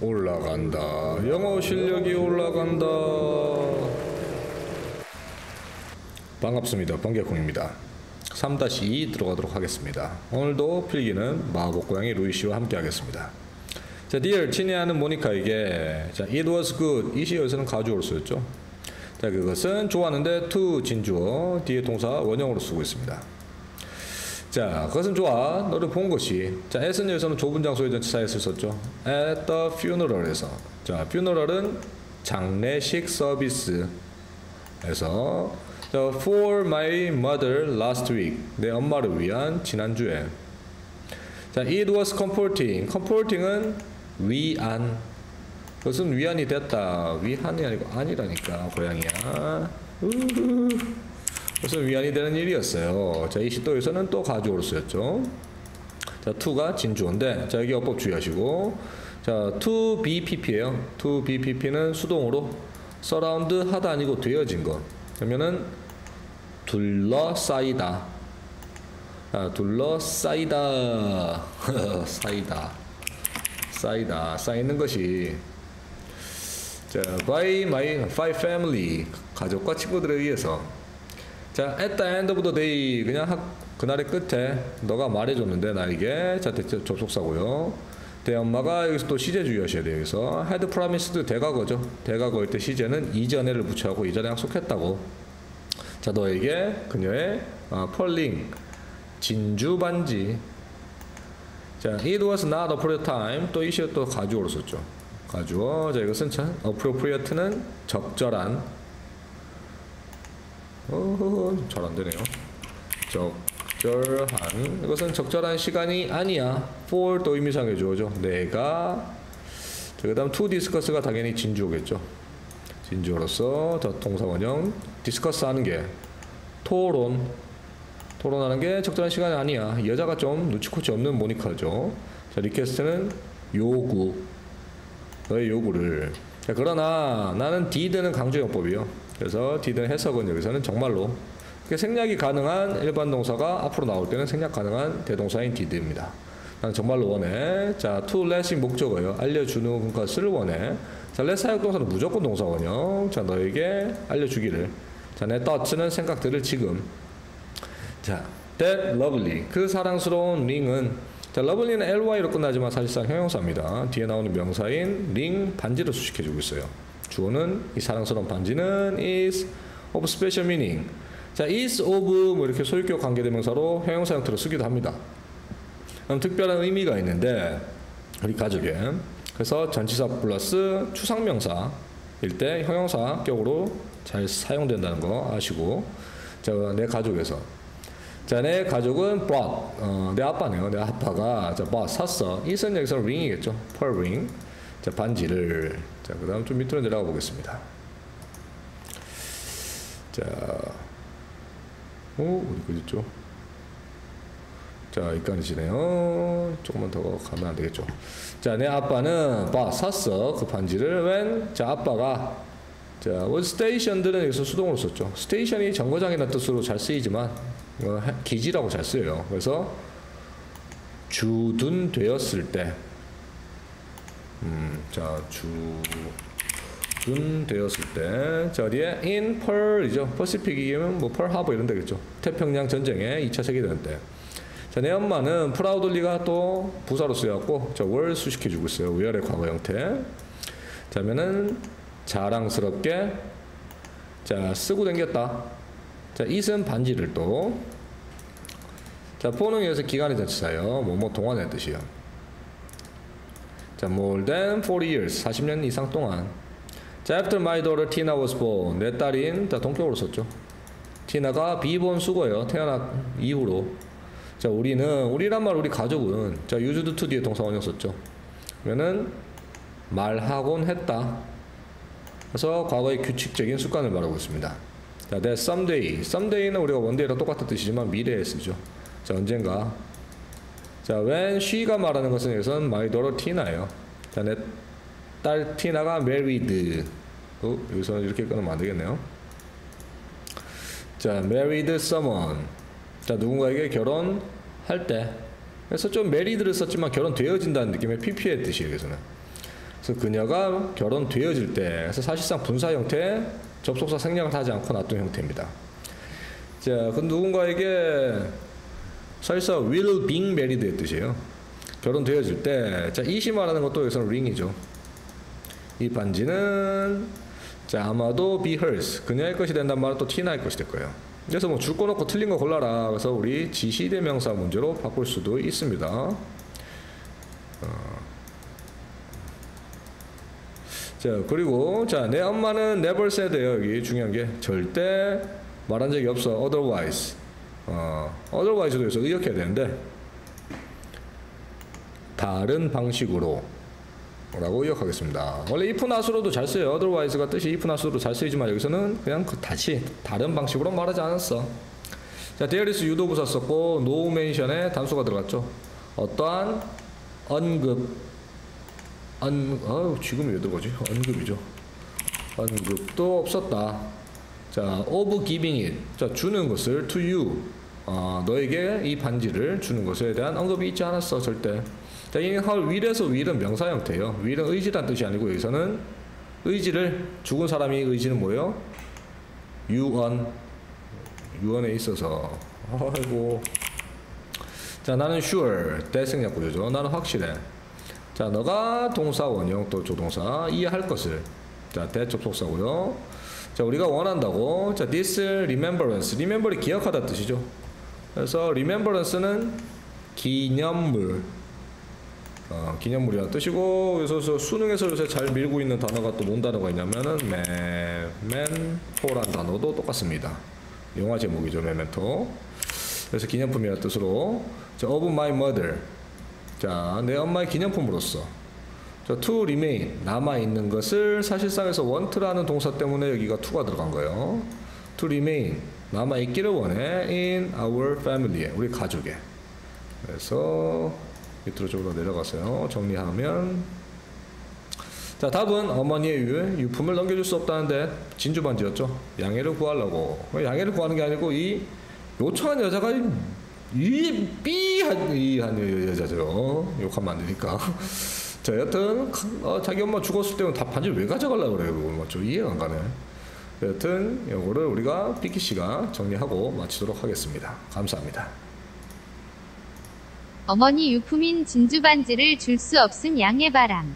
올라간다. 영어 실력이 올라간다. 반갑습니다. 번개콩입니다. 3-2 들어가도록 하겠습니다. 오늘도 필기는 마법 고양이 루이 씨와 함께 하겠습니다. 자, dear 친애하는 모니카에게 자, it was good 이 시여서는 가주어로 쓰였죠. 자, 그것은 좋았는데 to 진주어 뒤에 동사 원형으로 쓰고 있습니다. 자, 그것은 좋아. 너를 본 것이. 자, 여기서는 좁은 장소의 전치사에 썼죠. at the funeral에서. 자, funeral은 장례식 서비스에서. 자, for my mother last week. 내 엄마를 위한 지난주에. 자, it was comforting. comforting은 위안. 그것은 위안이 됐다. 위안이 아니고 안이라니까, 고양이야. 우후. 무슨 위안이 되는 일이었어요. 자, 이 시도에서는 또 가주어로 쓰였죠. 자, to가 진주어인데, 자, 여기 어법 주의하시고, 자, to BPP예요. to BPP는 수동으로 surround 하다 아니고 되어진 것. 그러면은 둘러싸이다. 아, 둘러싸이다. 쌓이다. 쌓이다. 쌓이는 것이 자, by my by family 가족과 친구들에 의해서 자, at the end of the day 그냥 학, 그날의 끝에 너가 말해줬는데 나에게 자 대체 접속사고요. 대 엄마가 여기서 또 시제 주의하셔야 돼요. 여기서 had promised 대과거죠. 대과거일 때 시제는 이전에를 붙여하고 이전에 약속했다고. 자 너에게 그녀의 아, 펄링 진주 반지. 자 it was not appropriate time 또 이 시제 또 가주어로 썼죠. 가주어. 자 이것은 참 appropriate는 적절한 어허, 잘 안되네요. 적절한 이것은 적절한 시간이 아니야. for 또 의미상의 주어죠. 내가 그 다음 to discuss가 당연히 진주어겠죠. 진주어로서 더 동사원형 discuss 하는 게 토론 토론하는 게 적절한 시간이 아니야. 여자가 좀 눈치코치 없는 모니카죠. 자, request는 요구 너의 요구를 자, 그러나 나는 did는 강조용법이요. 그래서 did는 해석은 여기서는 정말로 생략이 가능한 일반 동사가 앞으로 나올 때는 생략 가능한 대동사인 did입니다. 나는 정말로 원해. 자, to let이 목적어요. 알려주는 것을 원해. 자, let 사역 동사는 무조건 동사원형. 자, 너에게 알려주기를. 자, 내 thoughts는 생각들을 지금. 자, that lovely. 그 사랑스러운 ring은 자, 러블리는 ly로 끝나지만 사실상 형용사입니다. 뒤에 나오는 명사인 ring 반지를 수식해주고 있어요. 주어는 이 사랑스러운 반지는 is of special meaning. 자, is of 뭐 이렇게 소유격 관계대명사로 형용사 형태로 쓰기도 합니다. 그럼 특별한 의미가 있는데 우리 가족에 그래서 전치사 플러스 추상명사일 때 형용사 격으로 잘 사용된다는 거 아시고 자, 내 가족에서 자, 내 가족은 bought. 어, 내 아빠네요. 내 아빠가 자, bought 샀어. 이선 여기서 ring이겠죠. pearl ring. 자, 반지를. 자, 그 다음 좀 밑으로 내려가 보겠습니다. 자, 오, 어디 있죠? 자, 여기까지네요. 조금만 더 가면 안 되겠죠. 자, 내 아빠는 bought 샀어. 그 반지를 when 자, 아빠가 자, 원 스테이션들은 여기서 수동으로 썼죠. 스테이션이 정거장이라는 뜻으로 잘 쓰이지만 어, 기지라고 잘 쓰여요. 그래서 주둔 되었을 때, 음, 자 주둔 되었을 때, 자 어디에 in Pearl이죠. 퍼시픽이면 뭐 펄 하버 이런 데겠죠. 태평양 전쟁에 2차 세계대전 때. 자, 내 엄마는 프라우들리가 또 부사로 쓰여갖고 자, 월 수식해 주고 있어요. 위아래 과거 형태. 자면은 자랑스럽게 자 쓰고 댕겼다. 자, it은 반지를 또. 자, 포는 여기서 기간의 전치사예요. 뭐뭐 동안의 뜻이요. 자, more than 40 years. 40년 이상 동안. 자, after my daughter Tina was born. 내 딸인, 자, 동격으로 썼죠. 티나가 비본 수거예요. 태어난 이후로. 자, 우리는, 우리란 말, 우리 가족은, 자, used to 뒤에 동사 원형 썼죠. 그러면은, 말하곤 했다. 그래서 과거의 규칙적인 습관을 말하고 있습니다. 자, that someday. someday는 우리가 원데이랑 똑같은 뜻이지만 미래에 쓰죠. 자, 언젠가. 자, when she가 말하는 것은 여기서는 my daughter Tina예요. 자, 내 딸 티나가 married. 어, 여기서는 이렇게 끊으면 안 되겠네요. 자, married someone. 자, 누군가에게 결혼할 때. 그래서 좀 married를 썼지만 결혼되어진다는 느낌의 PP의 뜻이에요, 여기서는. 그래서 그녀가 결혼되어질 때 그래서 사실상 분사 형태 접속사 생략을 하지 않고 놔둔 형태입니다. 자, 그 누군가에게 사실상 will being married의 뜻이에요. 결혼되어질 때, 자, 이시 말하는 것도 여기서는 ring이죠. 이 반지는 자 아마도 be hers 그녀의 것이 된단 말은 또 티나의 것이 될 거예요. 그래서 뭐 줄 거 놓고 틀린 거 골라라. 그래서 우리 지시대명사 문제로 바꿀 수도 있습니다. 어. 자 그리고 자 내 엄마는 never said예요. 여기 중요한 게 절대 말한 적이 없어. otherwise 어, otherwise도 여기서 의역해야 되는데 다른 방식으로 라고 의역하겠습니다. 원래 if not으로도 잘 써요. otherwise가 뜻이 if not으로 잘 쓰이지만 여기서는 그냥 그 다시 다른 방식으로 말하지 않았어. 자, there is 유도부사 썼고 no mention에 단수가 들어갔죠. 어떠한 언급 언 아유 지금 왜 들어가지? 언급이죠. 언급도 없었다. 자, of giving it. 자, 주는 것을 to you. 어, 너에게 이 반지를 주는 것에 대한 언급이 있지 않았어, 절대. 자, 이 헐, will에서 will은 명사 형태예요. will은 의지란 뜻이 아니고 여기서는 의지를 죽은 사람이 의지는 뭐예요? 유언. 유언에 있어서. 아이고. 자, 나는 sure. 대생략 구조죠. 나는 확실해. 자, 너가 동사 원형 또 조동사 이해할 것을. 자, 대접속사고요. 자, 우리가 원한다고. 자, this remembrance. remember이 기억하다 뜻이죠. 그래서 remembrance는 기념물. 어, 기념물이라는 뜻이고 그래서 저 수능에서 요새 잘 밀고 있는 단어가 또 뭔 단어가 있냐면은 메멘토란 단어도 똑같습니다. 영화 제목이죠 메멘토. 그래서 기념품이라는 뜻으로 자, of my mother. 자, 내 엄마의 기념품으로서 자, to remain 남아 있는 것을 사실상에서 want라는 동사 때문에 여기가 to가 들어간 거예요. To remain 남아 있기를 원해 in our family에 우리 가족에. 그래서 밑으로 쪽으로 내려가세요. 정리하면 자 답은 어머니의 유, 유품을 넘겨줄 수 없다는데 진주 반지였죠. 양해를 구하려고 양해를 구하는 게 아니고 이 요청한 여자가 이 삐한 이한 여자죠. 욕하면 안 되니까. 자 여튼 어, 자기 엄마 죽었을 때는 다 반지를 왜 가져가려고 그래요? 뭐좀 이해가 안 가네. 여튼 요거를 우리가 삐키 씨가 정리하고 마치도록 하겠습니다. 감사합니다. 어머니 유품인 진주 반지를 줄 수 없음 양해바람.